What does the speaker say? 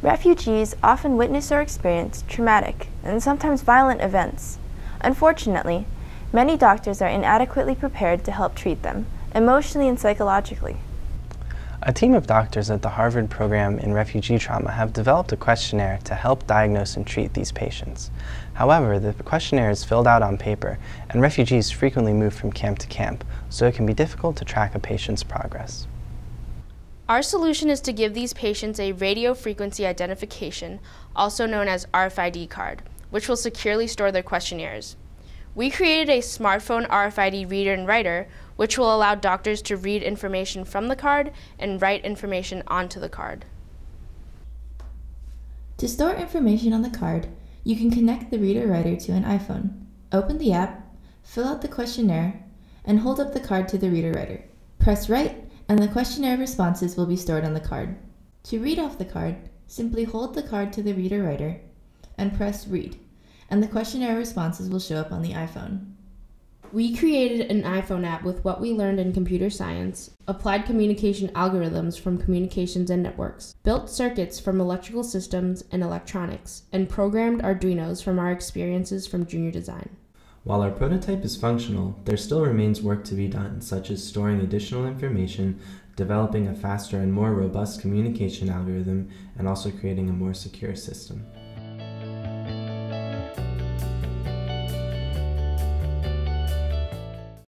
Refugees often witness or experience traumatic and sometimes violent events. Unfortunately, many doctors are inadequately prepared to help treat them, emotionally and psychologically. A team of doctors at the Harvard Program in Refugee Trauma have developed a questionnaire to help diagnose and treat these patients. However, the questionnaire is filled out on paper, and refugees frequently move from camp to camp, so it can be difficult to track a patient's progress. Our solution is to give these patients a radio frequency identification, also known as RFID card, which will securely store their questionnaires. We created a smartphone RFID reader and writer, which will allow doctors to read information from the card and write information onto the card. To store information on the card, you can connect the reader writer to an iPhone, open the app, fill out the questionnaire, and hold up the card to the reader writer. Press write, and the questionnaire responses will be stored on the card. To read off the card, simply hold the card to the reader writer and press read, and the questionnaire responses will show up on the iPhone. We created an iPhone app with what we learned in computer science, applied communication algorithms from communications and networks, built circuits from electrical systems and electronics, and programmed Arduinos from our experiences from junior design. While our prototype is functional, there still remains work to be done, such as storing additional information, developing a faster and more robust communication algorithm, and also creating a more secure system.